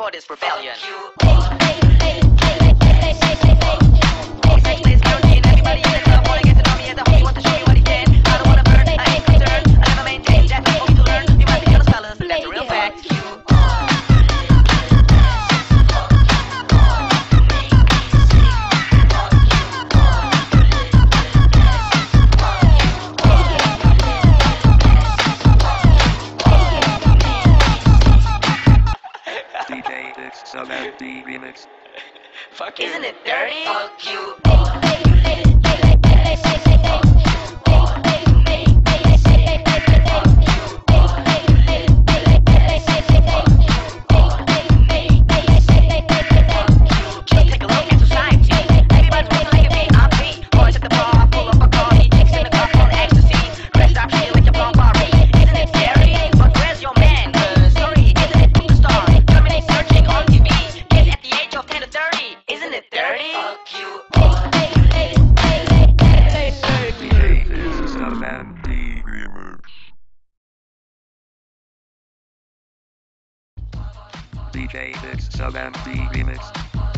for this rebellion. It's 70 minutes. Fuck Isn't it dirty? Fuck you. dirty. Fuck you Remix. DJ Remix.